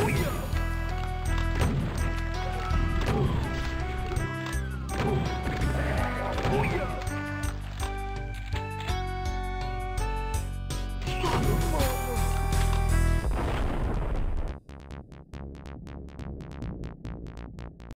Uia!